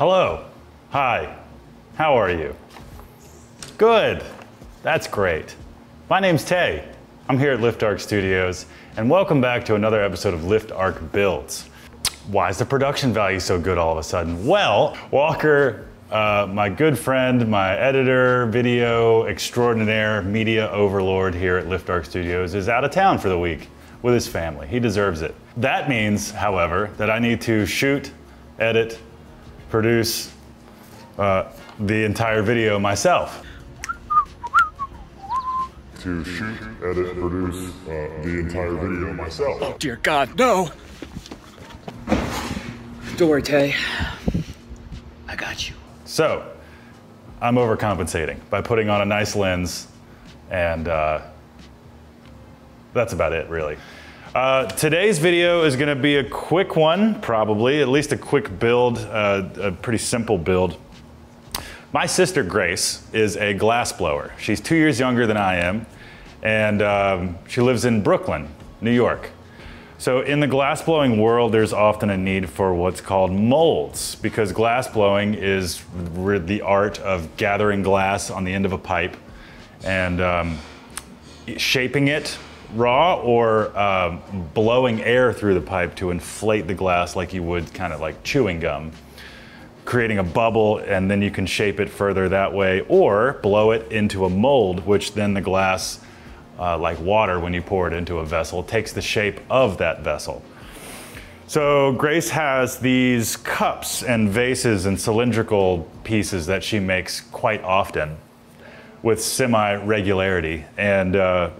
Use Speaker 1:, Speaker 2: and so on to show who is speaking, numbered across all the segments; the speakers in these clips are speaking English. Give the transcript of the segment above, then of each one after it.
Speaker 1: Hello. Hi. How are you? Good. That's great. My name's Tay. I'm here at Lift Arc Studios, and welcome back to another episode of Lift Arc Builds. Why is the production value so good all of a sudden? Well, Walker, uh, my good friend, my editor, video extraordinaire, media overlord here at Lift Arc Studios, is out of town for the week with his family. He deserves it. That means, however, that I need to shoot, edit, produce uh, the entire video myself.
Speaker 2: to shoot, edit, produce uh, the entire video myself.
Speaker 3: Oh dear God, no! Don't worry, Tay. I got you.
Speaker 1: So, I'm overcompensating by putting on a nice lens, and uh, that's about it, really. Uh, today's video is going to be a quick one, probably, at least a quick build, uh, a pretty simple build. My sister Grace is a glass blower. She's two years younger than I am, and um, she lives in Brooklyn, New York. So in the glass blowing world, there's often a need for what's called molds because glass blowing is the art of gathering glass on the end of a pipe and um, shaping it raw or uh, blowing air through the pipe to inflate the glass like you would kind of like chewing gum creating a bubble and then you can shape it further that way or blow it into a mold which then the glass uh, like water when you pour it into a vessel takes the shape of that vessel. So grace has these cups and vases and cylindrical pieces that she makes quite often with semi regularity and uh,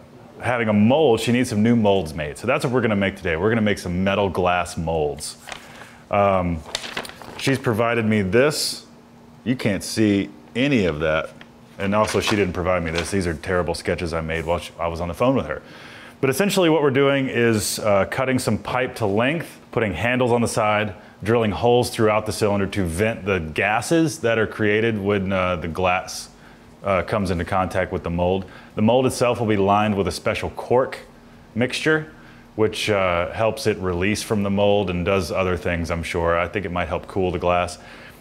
Speaker 1: having a mold she needs some new molds made so that's what we're going to make today we're going to make some metal glass molds um, she's provided me this. You can't see any of that. And also, she didn't provide me this. These are terrible sketches I made while she- I was on the phone with her. But essentially, what we're doing is uh, cutting some pipe to length, putting handles on the side, drilling holes throughout the cylinder to vent the gases that are created when uh, the glass uh, comes into contact with the mold. The mold itself will be lined with a special cork mixture, which uh, helps it release from the mold and does other things, I'm sure. I think it might help cool the glass.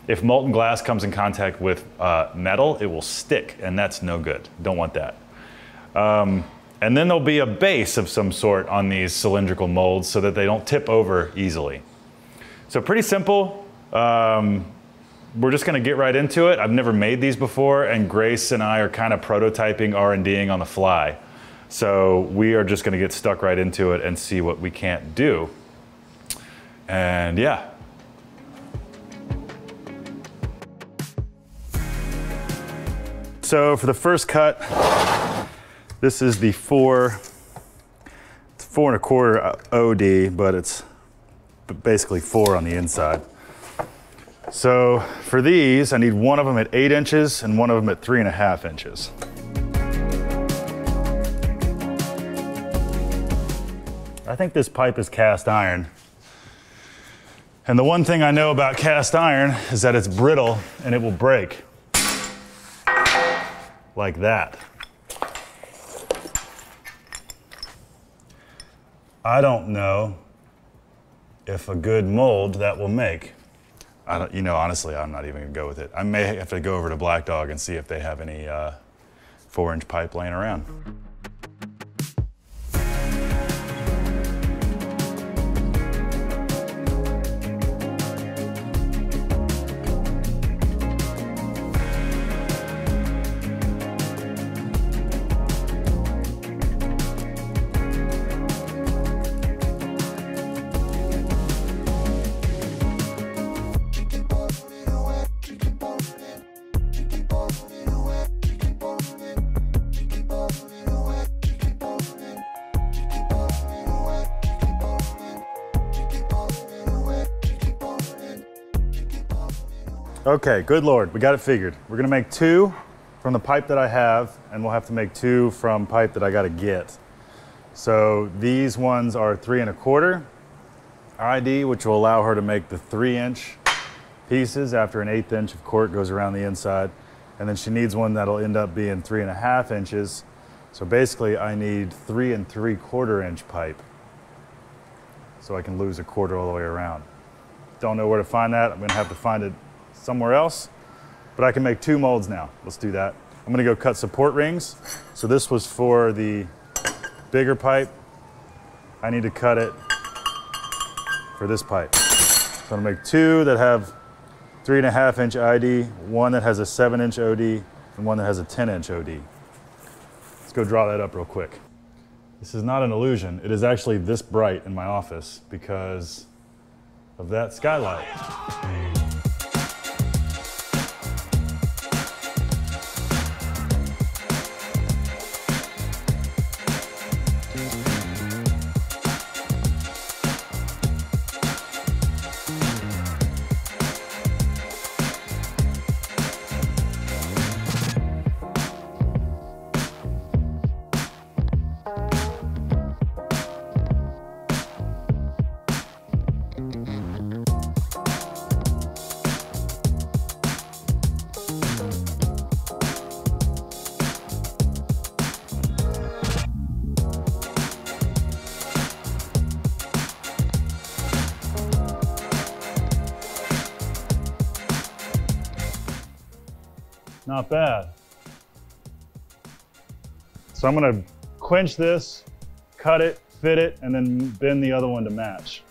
Speaker 1: If molten glass comes in contact with uh, metal, it will stick, and that's no good. Don't want that. Um, and then there'll be a base of some sort on these cylindrical molds so that they don't tip over easily. So, pretty simple. Um, we're just going to get right into it. I've never made these before, and Grace and I are kind of prototyping R&Ding on the fly. So we are just going to get stuck right into it and see what we can't do. And yeah. So for the first cut, this is the four, it's four and a quarter OD, but it's basically four on the inside. So for these, I need one of them at eight inches and one of them at three and a half inches. I think this pipe is cast iron. And the one thing I know about cast iron is that it's brittle and it will break. Like that. I don't know if a good mold that will make. I don't, you know, honestly, I'm not even gonna go with it. I may have to go over to Black Dog and see if they have any uh, four inch pipe laying around. Okay, good lord, we got it figured. We're gonna make two from the pipe that I have, and we'll have to make two from pipe that I gotta get. So these ones are three and a quarter ID, which will allow her to make the three inch pieces after an eighth inch of cork goes around the inside. And then she needs one that'll end up being three and a half inches. So basically I need three and three quarter inch pipe so I can lose a quarter all the way around. Don't know where to find that. I'm gonna have to find it somewhere else, but I can make two molds now. Let's do that. I'm gonna go cut support rings. So this was for the bigger pipe. I need to cut it for this pipe. So I'm gonna make two that have three and a half inch ID, one that has a seven inch OD, and one that has a 10 inch OD. Let's go draw that up real quick. This is not an illusion. It is actually this bright in my office because of that skylight. Not bad. So I'm gonna quench this, cut it, fit it, and then bend the other one to match.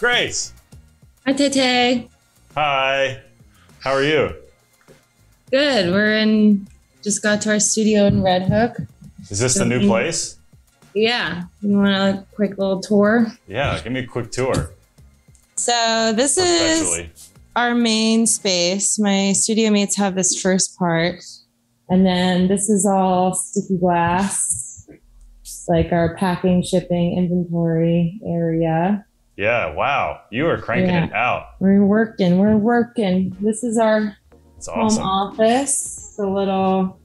Speaker 1: Grace.
Speaker 4: Hi, Tete.
Speaker 1: Hi. How are you?
Speaker 4: Good. We're in, just got to our studio in Red Hook.
Speaker 1: Is this the new place?
Speaker 4: Yeah. You want a quick little tour?
Speaker 1: Yeah, give me a quick tour.
Speaker 4: So, this is our main space. My studio mates have this first part. And then this is all sticky glass, like our packing, shipping, inventory area.
Speaker 1: Yeah, wow. You are cranking
Speaker 4: Yeah.
Speaker 1: it out.
Speaker 4: We're working, we're working. This is our
Speaker 1: It's
Speaker 4: home office. It's a little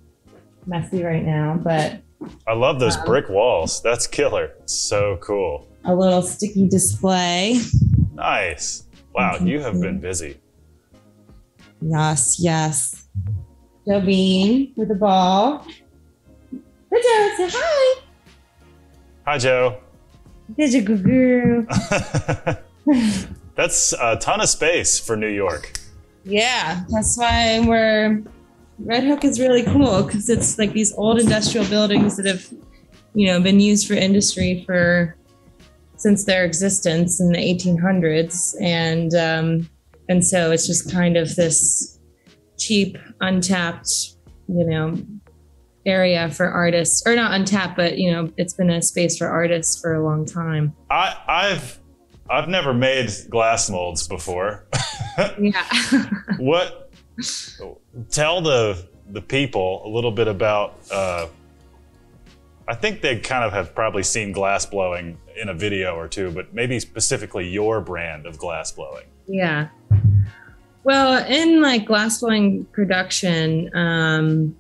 Speaker 4: messy right now, but
Speaker 1: I love those
Speaker 4: Um,
Speaker 1: brick walls. That's killer. It's so cool.
Speaker 4: a little sticky display.
Speaker 1: Nice. Wow, you have been busy.
Speaker 4: Yes, yes. Joe Bean with the ball. Hey, Joe, say hi.
Speaker 1: Hi, Joe. That's a ton of space for New York.
Speaker 4: yeah, that's why we're Red Hook is really cool because it's like these old industrial buildings that have, you know, been used for industry for since their existence in the 1800s, and um, and so it's just kind of this cheap, untapped, you know, area for artists, or not untapped, but you know, it's been a space for artists for a long time.
Speaker 1: I, I've I've never made glass molds before.
Speaker 4: Yeah.
Speaker 1: what? Tell the the people a little bit about. Uh, I think they kind of have probably seen glass blowing in a video or two, but maybe specifically your brand of glass blowing.
Speaker 4: Yeah. Well, in like glass blowing production, um,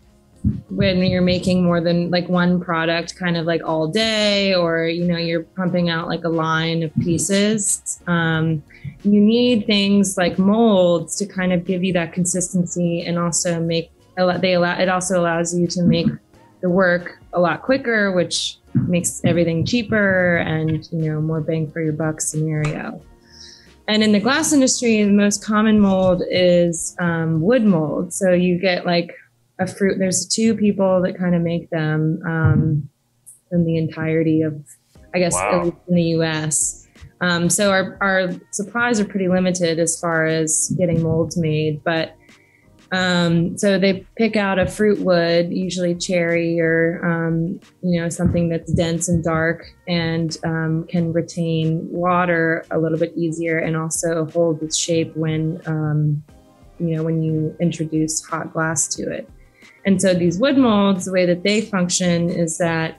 Speaker 4: when you're making more than like one product kind of like all day or you know you're pumping out like a line of pieces um, you need things like molds to kind of give you that consistency and also make they allow it also allows you to make the work a lot quicker which makes everything cheaper and you know more bang for your buck scenario. And in the glass industry the most common mold is um, wood mold. So you get like a fruit. There's two people that kind of make them um, in the entirety of, I guess,
Speaker 1: Wow.
Speaker 4: in the U.S. Um, so our our supplies are pretty limited as far as getting molds made, but um, so they pick out a fruit wood, usually cherry or um, you know something that's dense and dark and um, can retain water a little bit easier and also hold its shape when um, you know when you introduce hot glass to it. And so these wood molds, the way that they function is that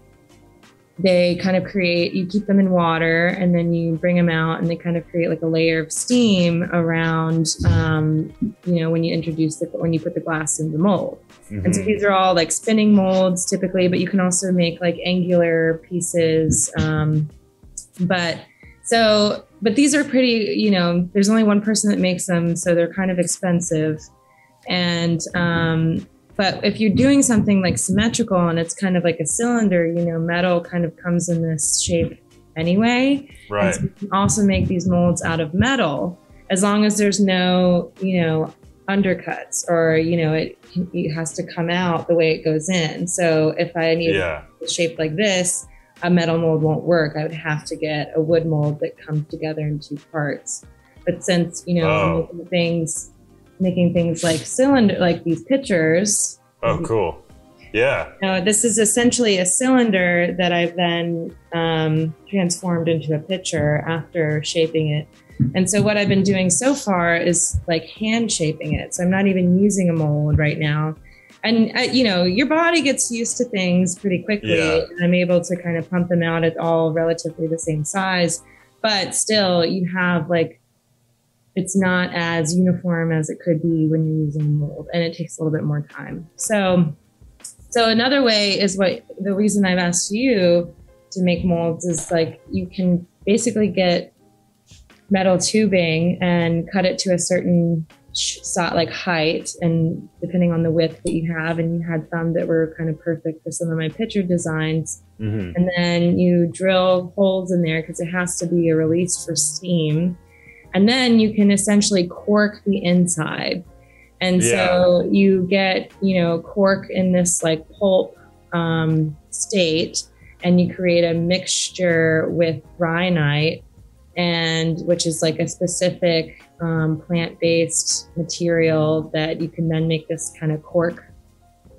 Speaker 4: they kind of create, you keep them in water and then you bring them out and they kind of create like a layer of steam around, um, you know, when you introduce the, when you put the glass in the mold. And so
Speaker 1: Mhm.
Speaker 4: these are all like spinning molds typically, but you can also make like angular pieces. Um, but so, but these are pretty, you know, there's only one person that makes them, so they're kind of expensive. And, um, but if you're doing something like symmetrical and it's kind of like a cylinder, you know, metal kind of comes in this shape anyway.
Speaker 1: Right.
Speaker 4: so you can also make these molds out of metal as long as there's no, you know, undercuts or, you know, it, it has to come out the way it goes in. So if I need
Speaker 1: Yeah.
Speaker 4: a shape like this, a metal mold won't work. I would have to get a wood mold that comes together in two parts. But since, you know,
Speaker 1: Oh.
Speaker 4: things making things like cylinder like these pitchers,
Speaker 1: Oh, cool. Yeah.
Speaker 4: now, this is essentially a cylinder that I've then um, transformed into a pitcher after shaping it. And so, what I've been doing so far is like hand shaping it. So, I'm not even using a mold right now. And, uh, you know, your body gets used to things pretty quickly.
Speaker 1: Yeah.
Speaker 4: And I'm able to kind of pump them out at all relatively the same size. But still, you have like, it's not as uniform as it could be when you're using a mold, and it takes a little bit more time. So, so another way is what the reason I've asked you to make molds is like you can basically get metal tubing and cut it to a certain like height and depending on the width that you have and you had some that were kind of perfect for some of my picture designs.
Speaker 1: Hmm
Speaker 4: and then you drill holes in there because it has to be a release for steam and then you can essentially cork the inside. And so you get you know cork in this like pulp um, state and you create a mixture with rhinite and which is like a specific um, plant-based material that you can then make this kind of cork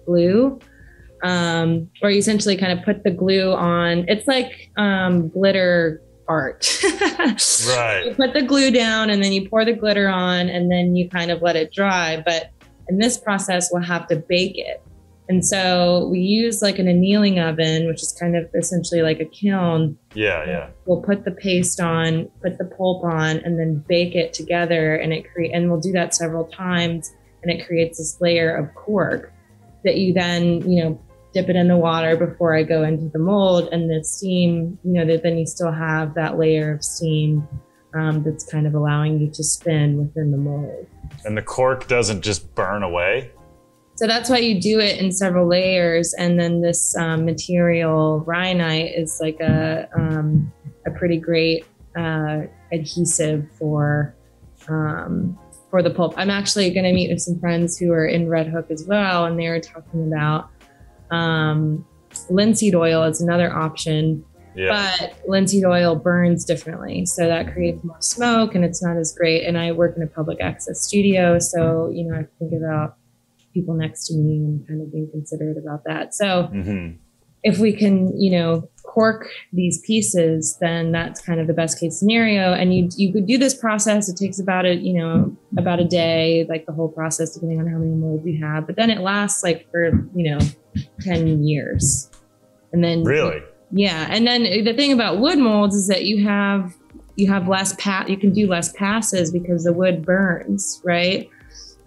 Speaker 4: glue. Um, or you essentially kind of put the glue on. It's like um, glitter art.
Speaker 1: Right.
Speaker 4: You put the glue down and then you pour the glitter on and then you kind of let it dry. But in this process, we'll have to bake it. And so we use like an annealing oven, which is kind of essentially like a kiln.
Speaker 1: Yeah. Yeah.
Speaker 4: We'll put the paste on, put the pulp on, and then bake it together. And it create, and we'll do that several times, and it creates this layer of cork that you then, you know, dip it in the water before I go into the mold, and the steam, you know, that then you still have that layer of steam um, that's kind of allowing you to spin within the mold.
Speaker 1: And the cork doesn't just burn away.
Speaker 4: So that's why you do it in several layers, and then this um, material rhinite is like a um, a pretty great uh, adhesive for um, for the pulp. I'm actually going to meet with some friends who are in Red Hook as well, and they were talking about um, linseed oil is another option
Speaker 1: Yeah.
Speaker 4: but linseed oil burns differently. So that creates more smoke and it's not as great. And i work in a public access studio so you know i think about people next to me and kind of being considerate about that. So
Speaker 1: hmm
Speaker 4: if we can you know cork these pieces then that's kind of the best case scenario. And you you could do this process. It takes about a you know about a day like the whole process depending on how many molds you have. But then it lasts like for you know 10 years. And then
Speaker 1: Really?
Speaker 4: yeah, and then the thing about wood molds is that you have you have less pa- you can do less passes because the wood burns, right?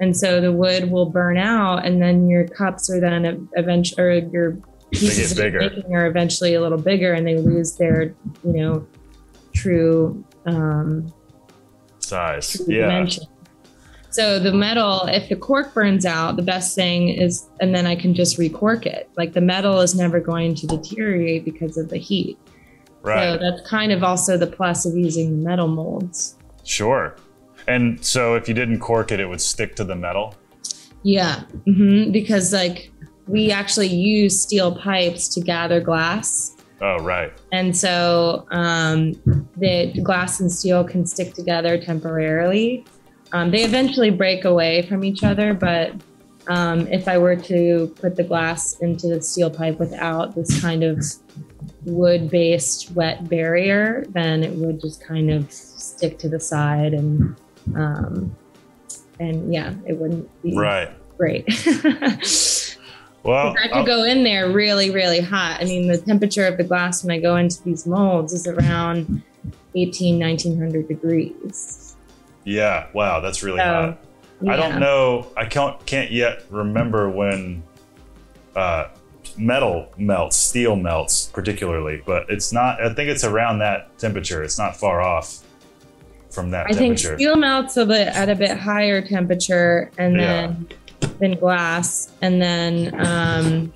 Speaker 4: and so the wood will burn out, and then your cups are then eventually, or your pieces
Speaker 1: get
Speaker 4: that
Speaker 1: bigger.
Speaker 4: making are eventually a little bigger, and they lose their, you know, true um,
Speaker 1: Size.
Speaker 4: true
Speaker 1: Yeah.
Speaker 4: dimension. So the metal, if the cork burns out, the best thing is, and then I can just recork it. Like the metal is never going to deteriorate because of the heat.
Speaker 1: Right.
Speaker 4: So that's kind of also the plus of using the metal molds.
Speaker 1: Sure. And so if you didn't cork it, it would stick to the metal.
Speaker 4: Yeah, Mm-hmm. because like we actually use steel pipes to gather glass.
Speaker 1: Oh, right.
Speaker 4: And so um, the glass and steel can stick together temporarily. Um, they eventually break away from each other, but um, if I were to put the glass into the steel pipe without this kind of wood based wet barrier, then it would just kind of stick to the side and um, and yeah, it wouldn't be
Speaker 1: Right.
Speaker 4: great.
Speaker 1: Well,
Speaker 4: I could go in there really, really hot. I mean, the temperature of the glass when I go into these molds is around 18, 1900 degrees.
Speaker 1: yeah. Wow, that's really
Speaker 4: So,
Speaker 1: hot. I don't know. I can't can't yet remember when uh, metal melts, steel melts particularly, but it's not. I think it's around that temperature. It's not far off from that
Speaker 4: I think
Speaker 1: temperature.
Speaker 4: steel melts a bit at a bit higher temperature, and
Speaker 1: Yeah.
Speaker 4: then than glass, and then um,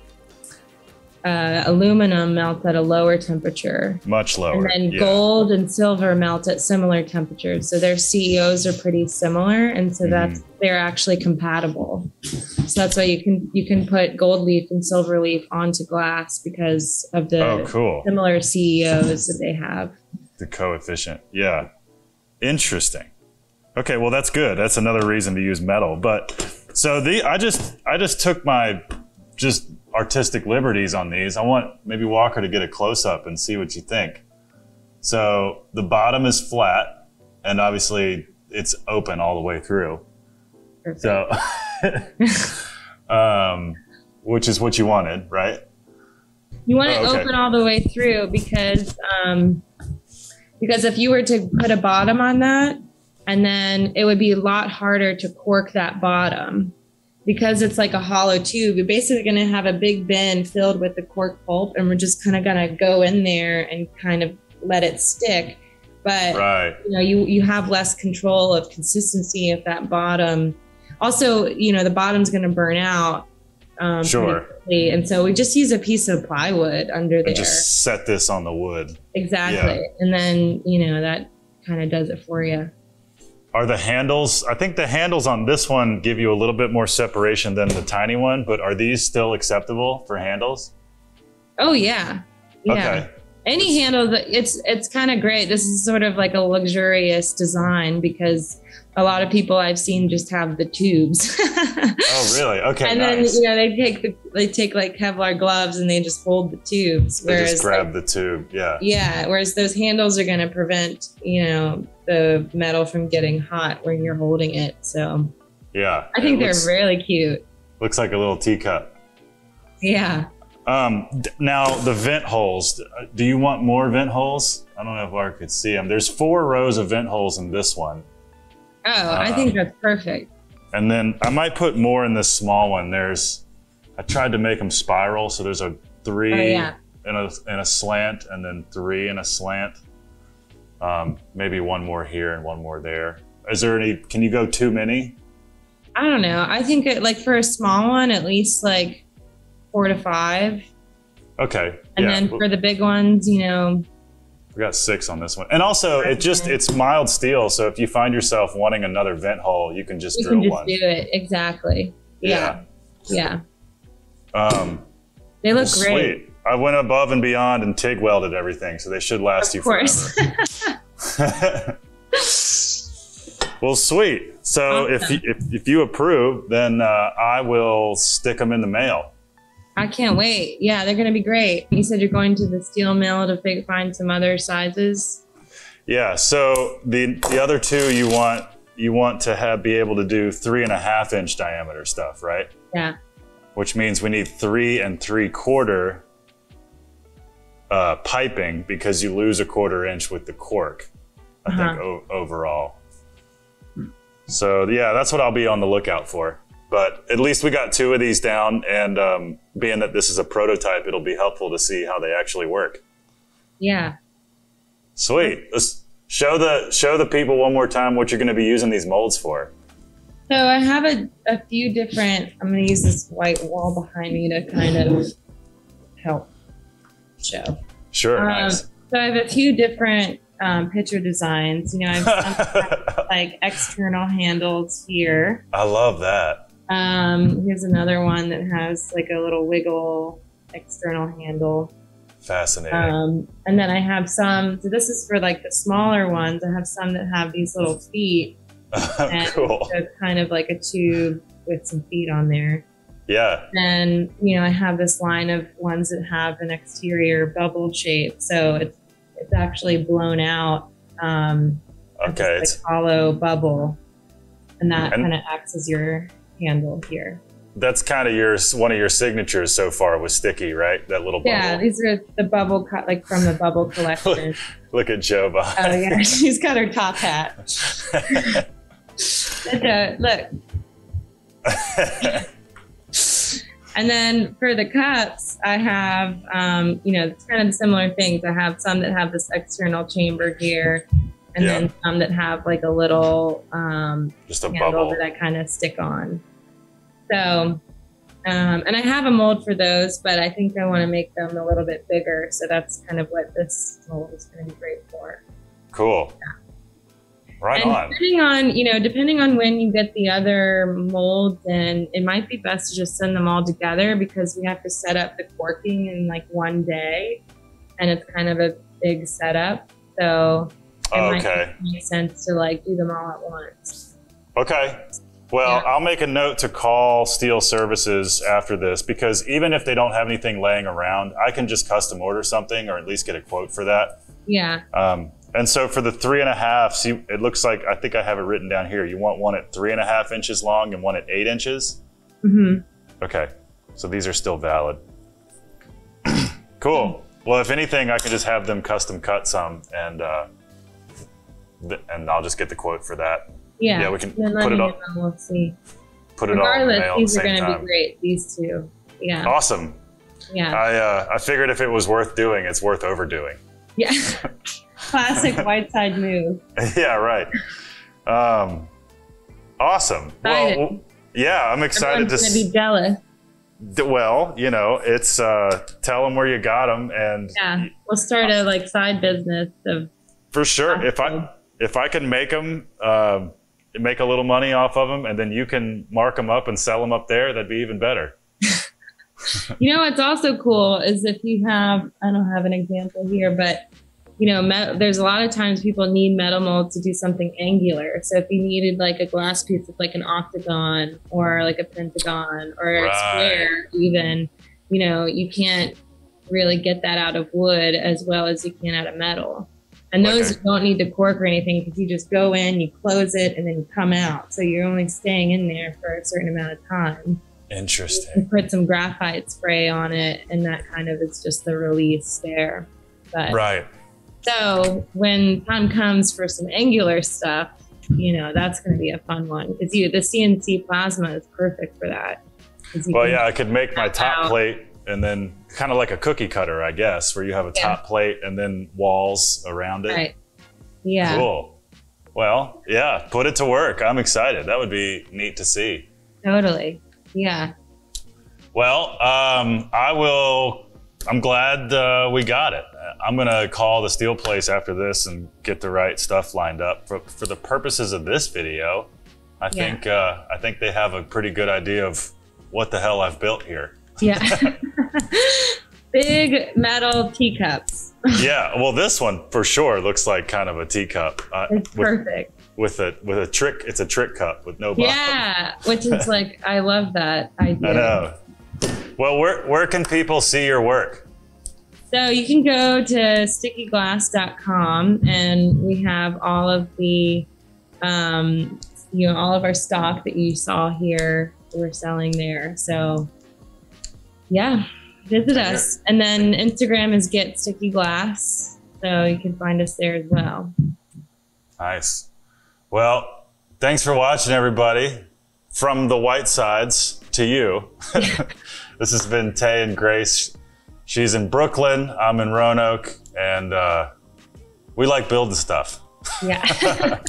Speaker 4: uh, aluminum melts at a lower temperature.
Speaker 1: Much lower.
Speaker 4: And then
Speaker 1: yeah.
Speaker 4: gold and silver melt at similar temperatures. So their COEs are pretty similar, and so that's
Speaker 1: Mm-hmm.
Speaker 4: they're actually compatible. So that's why you can you can put gold leaf and silver leaf onto glass because of the
Speaker 1: Oh, cool.
Speaker 4: similar COEs that they have.
Speaker 1: The coefficient. Yeah. Interesting. Okay, well that's good. That's another reason to use metal. But so the I just I just took my just artistic liberties on these. I want maybe Walker to get a close up and see what you think. So the bottom is flat and obviously it's open all the way through.
Speaker 4: Perfect.
Speaker 1: So um which is what you wanted, right?
Speaker 4: You want it
Speaker 1: Oh, okay.
Speaker 4: open all the way through because um, because if you were to put a bottom on that, and then it would be a lot harder to cork that bottom because it's like a hollow tube. You're basically going to have a big bin filled with the cork pulp, and we're just kind of going to go in there and kind of let it stick. But
Speaker 1: Right.
Speaker 4: you know you you have less control of consistency if that bottom also you know the bottom's going to burn out um,
Speaker 1: Sure.
Speaker 4: and so we just use a piece of plywood under there
Speaker 1: And just set this on the wood.
Speaker 4: exactly and then you know that kind of does it for you
Speaker 1: Are the handles, I think the handles on this one give you a little bit more separation than the tiny one, but are these still acceptable for handles?
Speaker 4: oh yeah yeah
Speaker 1: Okay.
Speaker 4: Any handle that it's it's kind of great this is sort of like a luxurious design because a lot of people i've seen just have the tubes
Speaker 1: Oh, really? Okay.
Speaker 4: and then you know they take the, they take like Kevlar gloves and they just hold the tubes.
Speaker 1: they
Speaker 4: Whereas
Speaker 1: just grab
Speaker 4: like,
Speaker 1: the tube. Yeah.
Speaker 4: yeah, whereas those handles are going to prevent you know the metal from getting hot when you're holding it. So
Speaker 1: Yeah.
Speaker 4: I think they're
Speaker 1: looks,
Speaker 4: really cute.
Speaker 1: looks like a little teacup.
Speaker 4: Yeah.
Speaker 1: Um, now the vent holes. Do you want more vent holes? I don't know if Art could see them. There's four rows of vent holes in this one.
Speaker 4: Oh, I
Speaker 1: Uh,
Speaker 4: think that's perfect.
Speaker 1: And then I might put more in this small one. There's, I tried to make them spiral. So there's a three
Speaker 4: Oh, yeah.
Speaker 1: in a, in a slant and then three in a slant. Um, maybe one more here and one more there. Is there any, can you go too many?
Speaker 4: I don't know. I think it, like for a small one, at least like four to five,
Speaker 1: Okay.
Speaker 4: and
Speaker 1: yeah.
Speaker 4: then for the big ones, you know,
Speaker 1: We got six on this one. And also it just, it's mild steel. So if you find yourself wanting another vent hole, you can just
Speaker 4: you
Speaker 1: drill
Speaker 4: can just
Speaker 1: one.
Speaker 4: do it exactly. Yeah, yeah.
Speaker 1: Um,
Speaker 4: They look
Speaker 1: well,
Speaker 4: great.
Speaker 1: Sweet. I went above and beyond and TIG welded everything. So they should last you
Speaker 4: Of course.
Speaker 1: forever. well, sweet. So if,
Speaker 4: Awesome.
Speaker 1: you, if if you approve, then uh, I will stick them in the mail.
Speaker 4: I can't wait. Yeah, they're going to be great. You said you're going to the steel mill to find some other sizes.
Speaker 1: Yeah. So the the other two you want you want to have be able to do three and a half inch diameter stuff, right?
Speaker 4: Yeah.
Speaker 1: Which means we need three and three quarter uh, piping because you lose a quarter inch with the cork. I think
Speaker 4: Uh-huh.
Speaker 1: o- overall. So yeah, that's what I'll be on the lookout for. But at least we got two of these down, and um, being that this is a prototype, it'll be helpful to see how they actually work.
Speaker 4: Yeah.
Speaker 1: Sweet. Let's show the show the people one more time what you're going to be using these molds for.
Speaker 4: So I have a, a few different, I'm going to use this white wall behind me to kind of help show.
Speaker 1: Sure.
Speaker 4: Um,
Speaker 1: nice.
Speaker 4: So I have a few different um, picture designs. You know, I've like external handles here.
Speaker 1: I love that.
Speaker 4: Um, here's another one that has like a little wiggle external handle.
Speaker 1: Fascinating.
Speaker 4: Um, and then I have some, so this is for like the smaller ones. I have some that have these little feet and
Speaker 1: cool.
Speaker 4: so kind of like a tube with some feet on there.
Speaker 1: Yeah.
Speaker 4: And you know, I have this line of ones that have an exterior bubble shape, so it's it's actually blown out. Um, it's
Speaker 1: Okay.
Speaker 4: like
Speaker 1: It's,
Speaker 4: hollow bubble, and that kind of acts as your handle here.
Speaker 1: that's kind of your one of your signatures so far with sticky, right? That little bubble.
Speaker 4: Yeah, these are the bubble cut, like from the bubble collection.
Speaker 1: Look at Joe
Speaker 4: oh yeah, she's got her top hat. Uh, look, And then for the cups, I have, um, you know, it's kind of similar things. I have some that have this external chamber here, and
Speaker 1: Yeah.
Speaker 4: then some that have like a little um,
Speaker 1: Just a
Speaker 4: handle
Speaker 1: bubble.
Speaker 4: that I kind of stick on. So, um, and I have a mold for those, but I think I want to make them a little bit bigger. So that's kind of what this mold is going to be great for.
Speaker 1: Cool. Yeah. Right
Speaker 4: and
Speaker 1: on.
Speaker 4: depending on, you know, depending on when you get the other molds then it might be best to just send them all together because we have to set up the corking in like one day, and it's kind of a big setup. So
Speaker 1: okay.
Speaker 4: make sense to like do them all at once.
Speaker 1: Okay. Well,
Speaker 4: Yeah.
Speaker 1: I'll make a note to call Steel Services after this because even if they don't have anything laying around, I can just custom order something or at least get a quote for that.
Speaker 4: Yeah,
Speaker 1: Um, and so for the three and a half, see, it looks like I think I have it written down here. You want one at three and a half inches long and one at eight inches.
Speaker 4: Mm-hmm.
Speaker 1: Okay, so these are still valid. cool. Well, if anything, I can just have them custom cut some, and uh, and I'll just get the quote for that.
Speaker 4: yeah.
Speaker 1: Yeah, we can put it on-
Speaker 4: We'll see.
Speaker 1: Put it the
Speaker 4: Regardless,
Speaker 1: mail at the
Speaker 4: these are
Speaker 1: same
Speaker 4: going to be great. These two. Yeah,
Speaker 1: Awesome.
Speaker 4: yeah,
Speaker 1: I uh, I figured if it was worth doing, it's worth overdoing.
Speaker 4: yeah. Classic Whiteside move.
Speaker 1: yeah, right. Um, awesome. Well,
Speaker 4: Excited.
Speaker 1: w- yeah, I'm excited
Speaker 4: Everyone's
Speaker 1: to.
Speaker 4: to be jealous.
Speaker 1: well, you know, it's uh, tell them where you got them, and
Speaker 4: Yeah, we'll start a like side business of
Speaker 1: for sure, if I. if I can make them, um, make a little money off of them, and then you can mark them up and sell them up there, that'd be even better.
Speaker 4: You know what's also cool is if you have I don't have an example here, but you know, met, there's a lot of times people need metal mold to do something angular. So if you needed like a glass piece with like an octagon or like a pentagon or a square, even, you know, you can't really get that out of wood as well as you can out of metal. And those you don't need to cork or anything because you just go in, you close it, and then you come out. So you're only staying in there for a certain amount of time
Speaker 1: Interesting.
Speaker 4: put some graphite spray on it, and that kind of is just the release there. But
Speaker 1: Right.
Speaker 4: so when time comes for some angular stuff, you know that's going to be a fun one because you the CNC plasma is perfect for that.
Speaker 1: Well, yeah, I could make my top
Speaker 4: Wow.
Speaker 1: plate and then kind of like a cookie cutter, I guess, where you have a
Speaker 4: Yeah.
Speaker 1: top plate and then walls around it.
Speaker 4: right. Yeah,
Speaker 1: Cool. Well, yeah, put it to work. I'm excited. That would be neat to see.
Speaker 4: totally. Yeah,
Speaker 1: Well, um, I will. I'm glad uh, we got it. I'm gonna call the steel place after this and get the right stuff lined up for for the purposes of this video. I
Speaker 4: Yeah.
Speaker 1: think uh, I think they have a pretty good idea of what the hell I've built here.
Speaker 4: yeah. Big metal teacups.
Speaker 1: yeah, well, this one for sure looks like kind of a teacup uh,
Speaker 4: It's
Speaker 1: with,
Speaker 4: perfect.
Speaker 1: with a with a trick. It's a trick cup with no bottom.
Speaker 4: Yeah, which is like I love that idea.
Speaker 1: I know. Well, where where can people see your work?
Speaker 4: So you can go to stickyglass.com and we have all of the, um, you know, all of our stock that you saw here we're selling there. So yeah, visit us. And then Instagram is get sticky glass. So you can find us there as well.
Speaker 1: Nice. Well, thanks for watching, everybody. From the Whitesides to you. this has been Tay and Grace. She's in Brooklyn. I'm in Roanoke, and uh, we like building stuff.
Speaker 4: Yeah.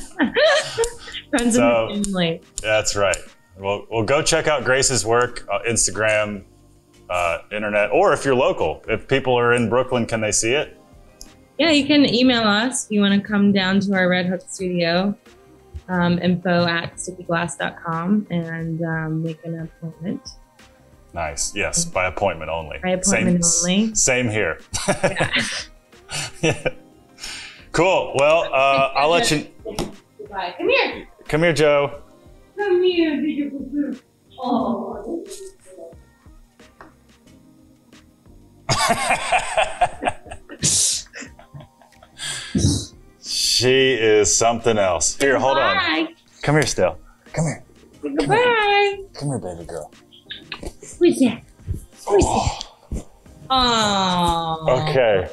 Speaker 4: Friends
Speaker 1: So-
Speaker 4: and family.
Speaker 1: That's right. Well, well, go check out Grace's work, uh, Instagram, uh, internet, or if you're local. If people are in Brooklyn, can they see it?
Speaker 4: Yeah, you can email us if you want to come down to our Red Hook studio, um, info at stickyglass.com and um, make an appointment.
Speaker 1: Nice. Yes, by appointment only.
Speaker 4: By appointment only.
Speaker 1: Same here. Yeah. Cool. Well, uh, I'll let you.
Speaker 4: Goodbye. Come here.
Speaker 1: Come here, Joe.
Speaker 4: Come here, bigger boo Oh.
Speaker 1: She is something else. Here, hold on. Come here, still. Come here.
Speaker 4: Goodbye.
Speaker 1: Come here, baby girl.
Speaker 4: Who's that? Who's that? Oh.
Speaker 1: Okay.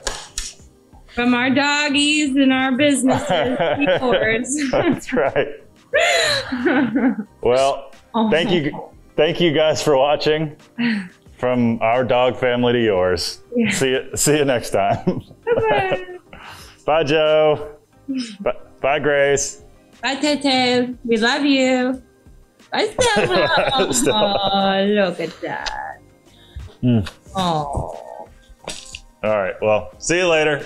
Speaker 4: From our doggies and our businesses.
Speaker 1: That's right. Well, oh thank you, thank you guys for watching. From our dog family to yours.
Speaker 4: Yeah.
Speaker 1: See you. See you next time.
Speaker 4: Bye.
Speaker 1: Bye, Joe. Bye, bye Grace.
Speaker 4: Bye, Tete. We love you. Bye, Stella.
Speaker 1: Stella.
Speaker 4: Oh, look at that.
Speaker 1: Hmm.
Speaker 4: Oh.
Speaker 1: All right. Well, see you later.